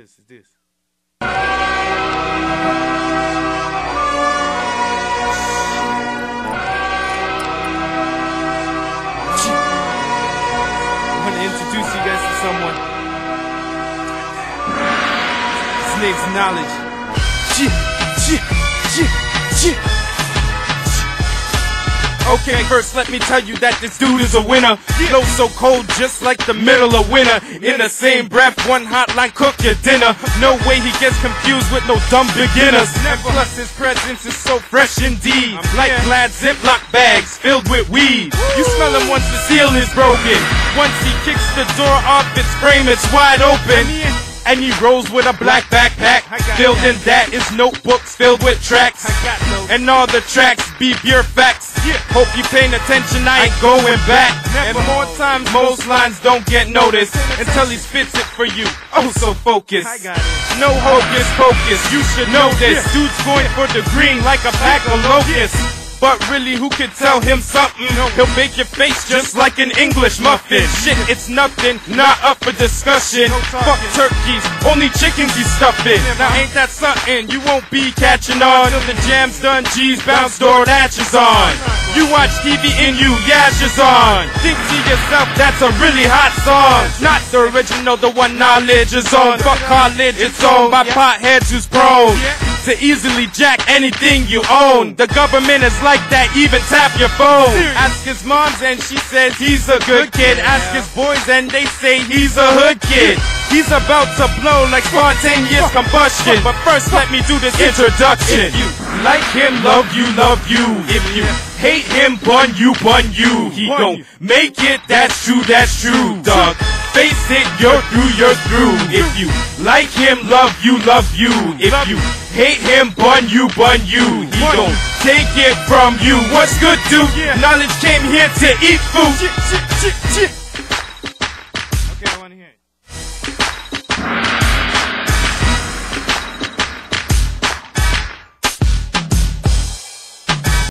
This is this. Introduce you guys to someone. His name's Nahlege. Okay, first let me tell you that this dude is a winner. Flow so cold, just like the middle of winter. In the same breath, one hotline cook your dinner. No way he gets confused with no dumb beginners. Plus his presence is so fresh indeed. Like glad Ziploc bags filled with weed. You smell him once the seal is broken. Once he kicks the door off its frame, it's wide open. And he rolls with a black backpack. Filled in that is notebooks filled with tracks. And all the tracks be pure facts. Hope you paying attention, I ain't going back. And more times, most lines don't get noticed until he spits it for you. Oh, so focused. No hocus pocus, you should know this. Dude's going for the green like a pack of locusts. But really, who could tell him something? He'll make your face just like an English muffin. Shit, it's nothing, not up for discussion. Fuck turkeys, only chickens you stuffing. Now ain't that something? You won't be catching on till the jam's done. G's bounce, door is on. You watch TV and you yash is on. Think to yourself, that's a really hot song. Not the original, the one Nahlege is on. Fuck college, it's on by potheads who's prone to easily jack anything you own. The government is like that, even tap your phone. Ask his moms and she says he's a good kid. Ask his boys and they say he's a hood kid. He's about to blow like spontaneous combustion. But first, let me do this introduction. If you like him, love you, love you. If you hate him, bun you, bun you. He gon' make it, that's true, that's true, dog. Face it, you're through, you're through. If you like him, love you, love you. If you hate him, bun you, bun you. He don't take it from you. What's good, dude? Nahlege came here to eat food. Okay, I wanna hear it.